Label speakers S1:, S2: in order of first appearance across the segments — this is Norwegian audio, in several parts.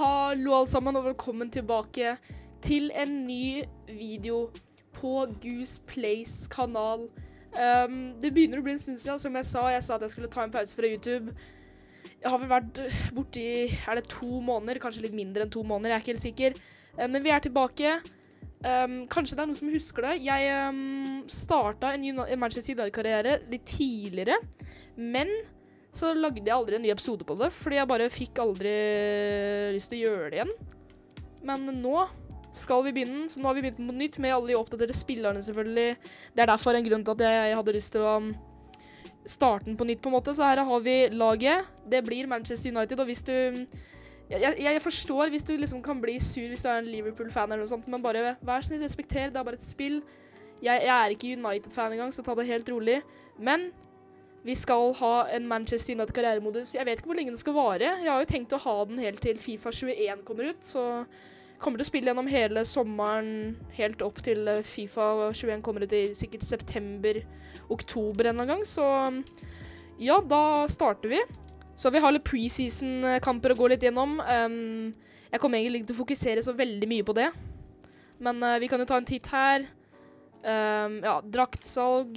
S1: Hallo alle sammen, og velkommen tilbake til en ny video på Goose Plays kanal. Um, det begynner å bli en stund siden, som jeg sa. Jeg sa at jeg skulle ta en pause fra YouTube. Jeg har vel vært borti Er det to måneder? Kanskje litt mindre enn to måneder, jeg er ikke helt sikker. Um, men vi er tilbake. Um, kanskje det er noen som husker det. Jeg um, starta en, en Manchester United-karriere litt tidligere, men så lagde jeg aldri en ny episode på det, fordi jeg bare fikk aldri lyst til å gjøre det igjen. Men nå skal vi begynne, så nå har vi begynt på nytt med alle de oppdaterte spillerne, selvfølgelig. Det er derfor en grunn til at jeg hadde lyst til å um, starte den på nytt, på en måte. Så her har vi laget. Det blir Manchester United, og hvis du jeg, jeg, forstår hvis du liksom kan bli sur hvis du er en Liverpool-fan, eller noe sånt, men bare vær snill, respekter. Det er bare et spill. Jeg, jeg er ikke United-fan engang, så ta det helt rolig. Men vi skal ha en Manchester United karrieremodus. Jeg vet ikke hvor lenge den skal vare. Jeg har jo tenkt å ha den helt til Fifa 21 kommer ut, så kommer til å spille gjennom hele sommeren helt opp til Fifa 21 kommer ut i sikkert september-oktober en gang. Så ja, da starter vi. Så vi har litt preseason-kamper å gå litt gjennom. Um, jeg kommer egentlig ikke til å fokusere så veldig mye på det. Men uh, vi kan jo ta en titt her. Um, ja, draktsalg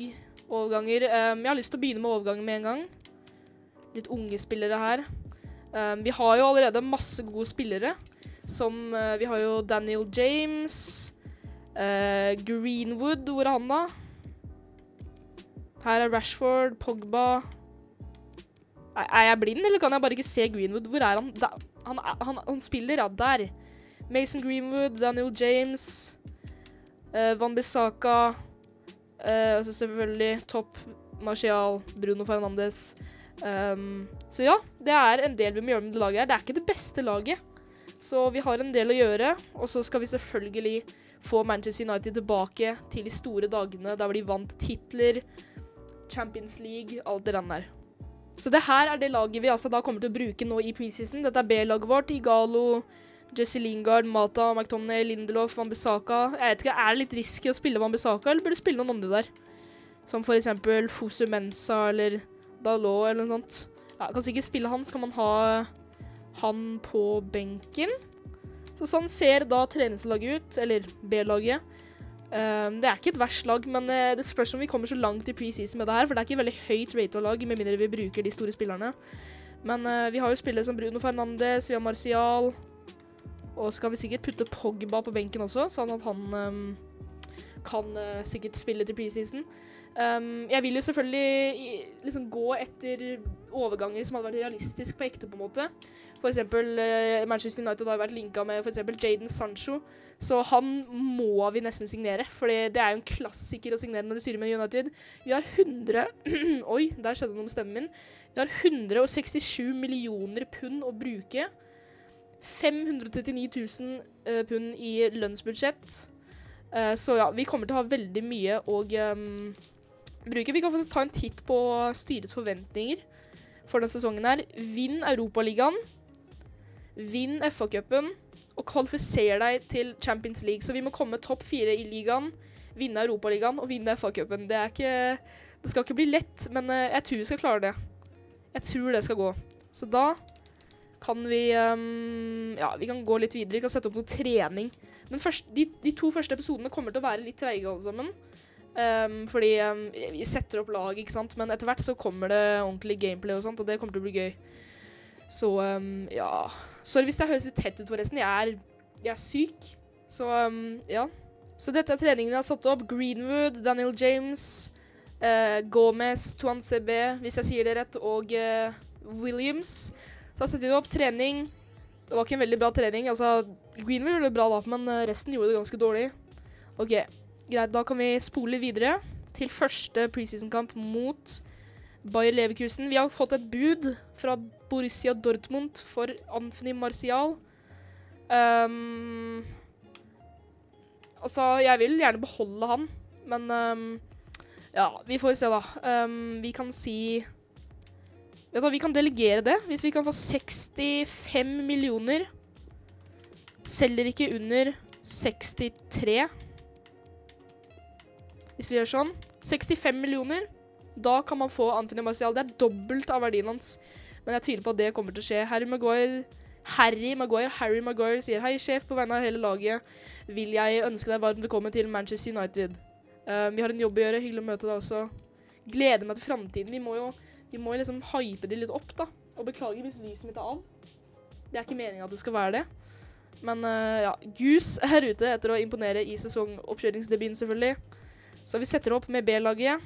S1: overganger. Um, jeg har lyst til å begynne med overganger med en gang. Litt unge spillere her. Um, vi har jo allerede masse gode spillere. Som uh, Vi har jo Daniel James. Uh, Greenwood, hvor er han da? Her er Rashford, Pogba Er, er jeg blind, eller kan jeg bare ikke se Greenwood? Hvor er han? Da, han, han, han, spiller, ja. Der. Mason Greenwood, Daniel James, uh, Van Bissaka Uh, altså selvfølgelig Topp, Martial, Bruno Fernandes. Um, så ja, det er en del vi må gjøre med det laget her. Det er ikke det beste laget. Så vi har en del å gjøre. Og så skal vi selvfølgelig få Manchester United tilbake til de store dagene der de vant titler, Champions League, alt det der. Så det her er det laget vi altså da kommer til å bruke nå i preseason. Dette er B-laget vårt. Igalo, Jesse Lingard, Mata, McTomney, Lindelof, Wambisaka Jeg vet ikke, Er det litt risky å spille Wambisaka, eller burde du spille noen andre der? Som eksempel Fosu Mensa eller Dalot eller noe sånt. Ja, kan sikkert spille han, så kan man ha han på benken. Så sånn ser da treningslaget ut, eller B-laget. Um, det er ikke et verst lag, men uh, det spørs om vi kommer så langt i preseason med det her, for det er ikke veldig høyt rate av lag, med mindre vi bruker de store spillerne. Men uh, vi har jo spillere som Bruno Fernandes, vi har Martial, og skal vi sikkert putte Pogba på benken også, sånn at han um, kan uh, sikkert spille til preseason. Um, jeg vil jo selvfølgelig liksom gå etter overganger som hadde vært realistisk på ekte, på en måte. For eksempel uh, Manchester United har vært linka med for eksempel Jaden Sancho, så han må vi nesten signere. For det er jo en klassiker å signere når du styrer med United. Vi har 100 Oi, der skjedde noe med stemmen min. Vi har 167 millioner pund å bruke 539 000 uh, pund i lønnsbudsjett. Uh, så ja, vi kommer til å ha veldig mye å um, bruke. Vi kan faktisk ta en titt på styrets forventninger for denne sesongen her. Vinn Europaligaen. Vinn FA-cupen. Og kvalifiser deg til Champions League. Så vi må komme topp fire i ligaen, vinne Europaligaen og vinne FA-cupen. Det Det skal ikke bli lett, men uh, jeg tror vi skal klare det. Jeg tror det skal gå. Så da kan vi um, Ja, vi kan gå litt videre. Vi kan sette opp noe trening. Første, de, de, to første episodene kommer til å være litt treige alle sammen. Um, fordi um, vi setter opp lag, ikke sant. Men etter hvert så kommer det ordentlig gameplay og sånt, og det kommer til å bli gøy. Så ja Sorry hvis jeg høres litt tett ut, forresten. Jeg er, jeg er syk. Så ja. Så dette er treningen jeg har satt opp. Greenwood, Daniel James, uh, Gomez, Tuan CB, hvis jeg sier det rett, og uh, Williams. Så setter vi opp trening. Det var ikke en veldig bra trening. Altså, Greenwood gjorde det bra da, men eh, resten gjorde det ganske dårlig. Ok, greit. Da kan vi spole videre til første preseason-kamp mot Bayer Leverkusen. Vi har fått et bud fra Borussia Dortmund for Anthony Martial. Um, altså, jeg vil gjerne beholde han, men um, ja, vi får se, da. Um, vi kan si Vet du, Vi kan delegere det. Hvis vi kan få 65 millioner Selger ikke under 63. Hvis vi gjør sånn. 65 millioner. Da kan man få Anthony Marcial. Det er dobbelt av verdien hans. Men jeg tviler på at det kommer til å skje. Harry Maguire Harry Maguire, Harry Maguire sier hei, sjef, på vegne av hele laget vil jeg ønske deg varmt velkommen til Manchester United. Uh, vi har en jobb å gjøre, hyggelig å møte deg også. Gleder meg til framtiden. Vi må jo vi må liksom hype de litt opp, da. Og beklager hvis lyset mitt er av. Det er ikke meningen at det skal være det. Men uh, ja, Goose er ute etter å imponere i sesongoppkjøringsdebuten, selvfølgelig. Så vi setter opp med B-laget.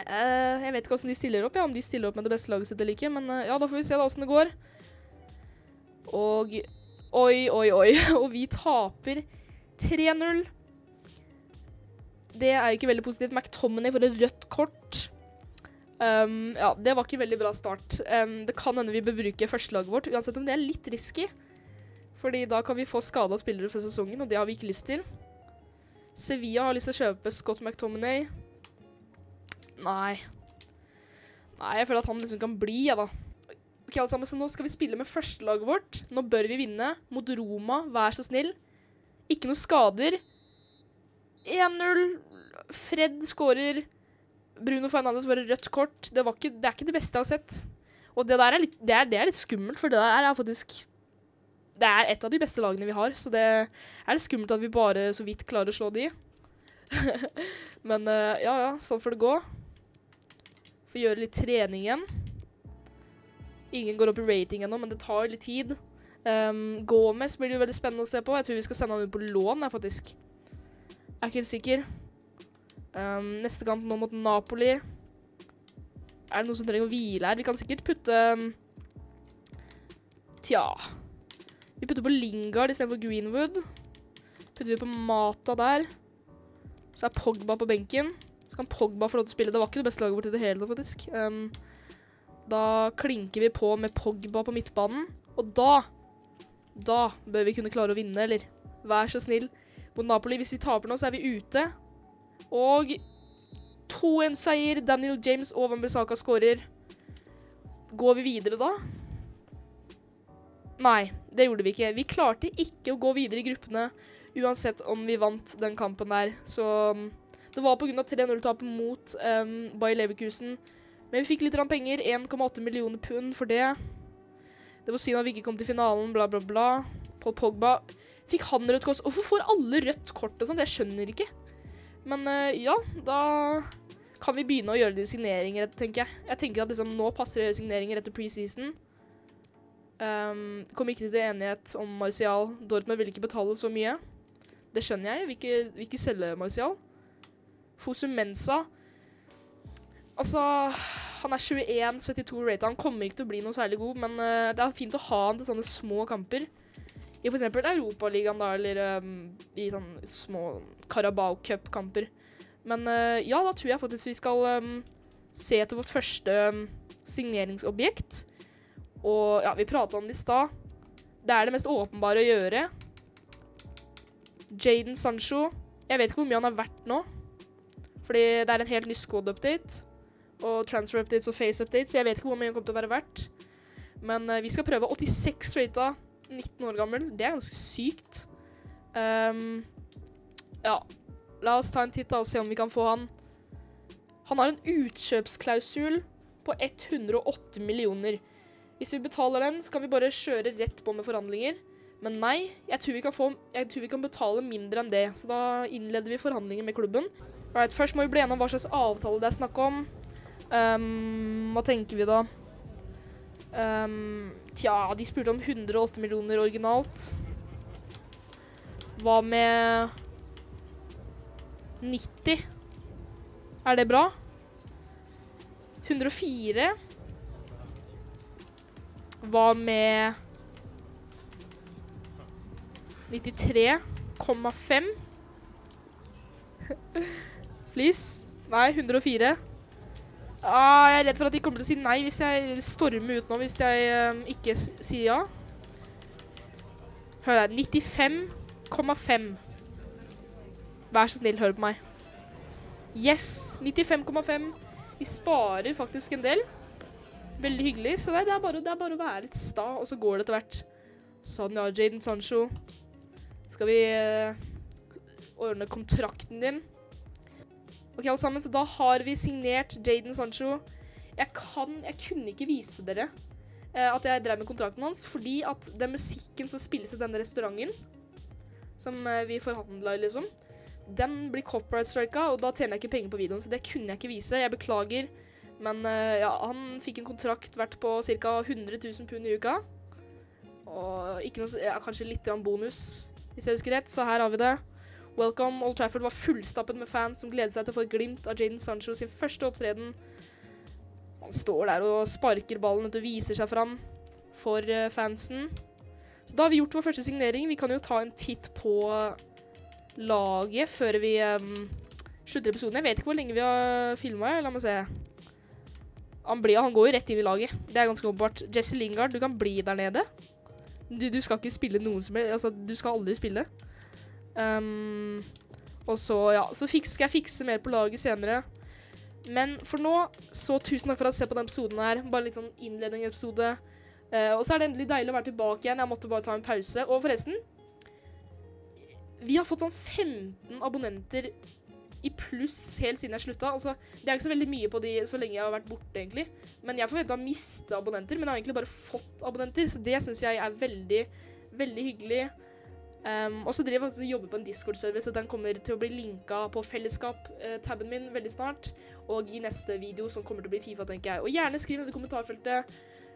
S1: Uh, jeg vet ikke hvordan de stiller opp, ja, om de stiller opp med det beste laget sitt eller ikke. Men uh, ja, da får vi se da hvordan det går. Og oi, oi, oi. Og vi taper 3-0. Det er jo ikke veldig positivt. McTominay får et rødt kort. Um, ja, det var ikke veldig bra start. Um, det kan hende vi bør bruke førstelaget vårt, uansett om det er litt risky. Fordi da kan vi få skada spillere for sesongen, og det har vi ikke lyst til. Sevilla har lyst til å kjøpe Scott McTominay. Nei. Nei, jeg føler at han liksom kan bli, ja da. Ok, alle sammen, så Nå skal vi spille med førstelaget vårt. Nå bør vi vinne mot Roma, vær så snill. Ikke noe skader. 1-0. Fred skårer. Bruno Fernandes får et rødt kort. Det, ikke, det, er ikke det beste jeg har sett. Og det der er litt, det er, det er litt skummelt, for det der er faktisk Det er et av de beste lagene vi har, så det er litt skummelt at vi bare så vidt klarer å slå de. Men uh, ja, ja, sånn får det gå. Får gjøre litt trening igjen. Ingen går opp i rating ennå, men det tar litt tid. Um, Gomez blir det jo veldig spennende å se på. Jeg tror vi skal sende han ut på lån, faktisk. Jeg er ikke helt sikker. Um, neste kamp nå mot Napoli. Er det noen som trenger å hvile her? Vi kan sikkert putte um, Tja Vi putter på Lingard istedenfor Greenwood. Putter vi på Mata der. Så er Pogba på benken. Så kan Pogba få lov til å spille. Det var ikke det beste laget vårt i det hele tatt, faktisk. Um, da klinker vi på med Pogba på midtbanen. Og da Da bør vi kunne klare å vinne, eller? Vær så snill. Mot Napoli, hvis vi taper nå, så er vi ute. Og 2-1-seier. Daniel James og Wambisaka skårer. Går vi videre da? Nei, det gjorde vi ikke. Vi klarte ikke å gå videre i gruppene uansett om vi vant den kampen der. Så um, det var pga. 3-0-tapet mot um, Bayer Leverkusen. Men vi fikk litt penger. 1,8 millioner pund for det. Det var synd at vi ikke kom til finalen, bla, bla, bla. Paul Pogba Fikk han rødt kort? Hvorfor får alle rødt kort og sånn? Jeg skjønner ikke. Men uh, ja, da kan vi begynne å gjøre de signeringer, tenker jeg. Jeg tenker at liksom, nå passer det signeringer etter preseason. Um, kom ikke til enighet om Martial. Dortmund vil ikke betale så mye. Det skjønner jeg. Vil ikke, vil ikke selge Martial. Fosu Mensa Altså, han er 21, 72 rate. Han kommer ikke til å bli noe særlig god, men uh, det er fint å ha han til sånne små kamper. I f.eks. Europaligaen, da, eller um, i sånne små Carabao Cup-kamper. Men uh, ja, da tror jeg faktisk vi skal um, se etter vårt første um, signeringsobjekt. Og ja, vi prata om det i stad. Det er det mest åpenbare å gjøre. Jaden Sancho. Jeg vet ikke hvor mye han har vært nå. Fordi det er en helt ny squad-update. Og transfer updates og face updates. Jeg vet ikke hvor mye han kommer til å være verdt. Men uh, vi skal prøve 86 rata. 19 år gammel. Det er ganske sykt. Um, ja. La oss ta en titt og se om vi kan få han. Han har en utkjøpsklausul på 108 millioner. Hvis vi betaler den, så kan vi bare kjøre rett på med forhandlinger. Men nei, jeg tror vi kan, få, jeg tror vi kan betale mindre enn det. Så da innleder vi forhandlinger med klubben. Right, først må vi bli enige om hva slags avtale det er snakk om. Um, hva tenker vi da? Um, tja, de spurte om 108 millioner originalt. Hva med 90? Er det bra? 104? Hva med 93,5? Please? Nei, 104. Ah, jeg er redd for at de kommer til å si nei hvis jeg stormer ut nå, hvis jeg um, ikke sier ja. Hør der, 95,5. Vær så snill, hør på meg. Yes, 95,5. Vi sparer faktisk en del. Veldig hyggelig, så det er, bare, det er bare, å være litt sta, og så går det etter hvert. Sånn, ja, Jaden Sancho. Skal vi uh, ordne kontrakten din? Ok, alle sammen, så da har vi signert Jaden Sancho. Jeg kan, jeg kunne ikke vise dere eh, at jeg drev med kontrakten hans, fordi at den musikken som spilles i denne restauranten, som eh, vi forhandla i, liksom, den blir copyright-strika, og da tjener jeg ikke penger på videoen, så det kunne jeg ikke vise. Jeg beklager, men eh, ja, han fikk en kontrakt verdt på ca. 100 000 pund i uka. Og noe, ja, kanskje litt bonus, hvis jeg husker rett, så her har vi det. Welcome. Old Trafford var fullstappet med fans som gleder seg til å få et glimt av Jaden Sancho sin første opptreden. Han står der og sparker ballen og viser seg fram for eh, fansen. Så da har vi gjort vår første signering. Vi kan jo ta en titt på laget før vi um, slutter episoden. Jeg vet ikke hvor lenge vi har filma. La meg se. Han, blir, han går jo rett inn i laget. Det er ganske åpenbart. Jesse Lingard, du kan bli der nede. Du, du skal ikke spille noen som helst. Altså, du skal aldri spille. Um, og så, ja, så skal jeg fikse mer på laget senere. Men for nå, så tusen takk for at du ser på denne episoden her. Bare litt sånn innledning-episode. Uh, og så er det endelig deilig å være tilbake igjen. Jeg måtte bare ta en pause. Og forresten Vi har fått sånn 15 abonnenter i pluss helt siden jeg slutta. Altså, det er ikke så veldig mye på de så lenge jeg har vært borte, egentlig. Men jeg forventa å miste abonnenter, men jeg har egentlig bare fått abonnenter. Så det syns jeg er veldig, veldig hyggelig. Um, og så driver jeg faktisk og jobber på en Discord-service, så den kommer til å bli linka på fellesskap-tabben min veldig snart. Og i neste video som kommer til å bli Fifa, tenker jeg. Og gjerne skriv ned i kommentarfeltet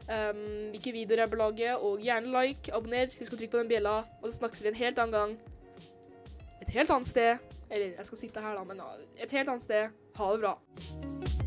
S1: um, hvilke videoer jeg bør lage, og gjerne like, abonner, husk å trykke på den bjella, og så snakkes vi en helt annen gang. Et helt annet sted. Eller jeg skal sitte her, da, men et helt annet sted. Ha det bra.